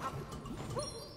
아.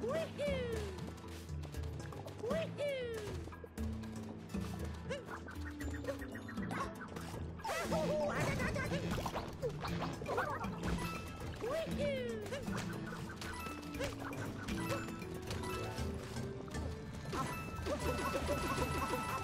Woohoo! Woohoo! Ha ha ha ha!